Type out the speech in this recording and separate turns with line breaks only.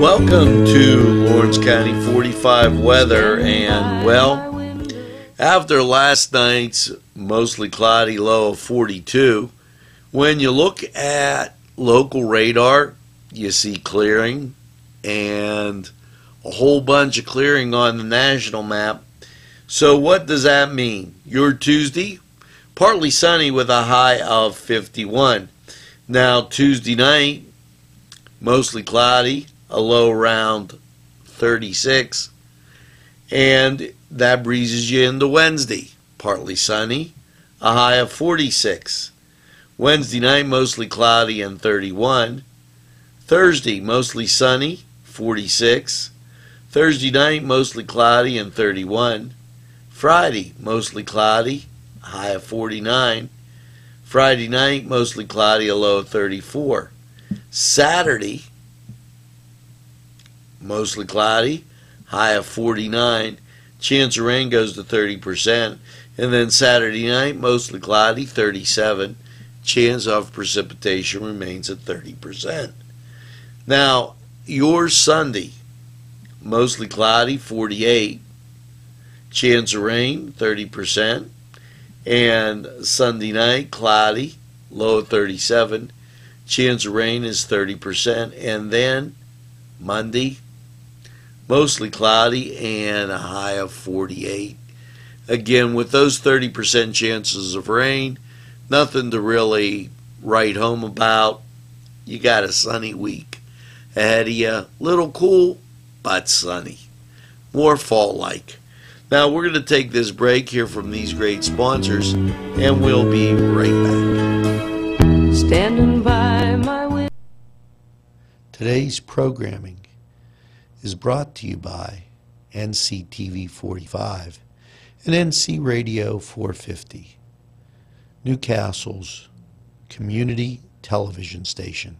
Welcome to Lawrence County 45 weather. And well, after last night's mostly cloudy low of 42, when you look at local radar, you see clearing and a whole bunch of clearing on the national map. So, what does that mean? Your Tuesday, partly sunny with a high of 51. Now, Tuesday night, mostly cloudy, a low around 36. And that breezes you into Wednesday. Partly sunny, a high of 46. Wednesday night, mostly cloudy and 31. Thursday, mostly sunny, 46. Thursday night, mostly cloudy and 31. Friday, mostly cloudy, high of 49. Friday night, mostly cloudy, a low of 34. Saturday, mostly cloudy, high of 49. Chance of rain goes to 30%. And then Saturday night, mostly cloudy, 37. Chance of precipitation remains at 30%. Now, your Sunday, mostly cloudy, 48. Chance of rain, 30%. And Sunday night, cloudy, low of 37. Chance of rain is 30%. And then Monday, mostly cloudy and a high of 48. Again, with those 30% chances of rain, nothing to really write home about. You got a sunny week ahead of you. Little cool, but sunny. More fall like. Now, we're going to take this break here from these great sponsors, and we'll be right back.
Standing by my window.
Today's programming is brought to you by NCTV 45 and NC Radio 450, New Castle's community television station.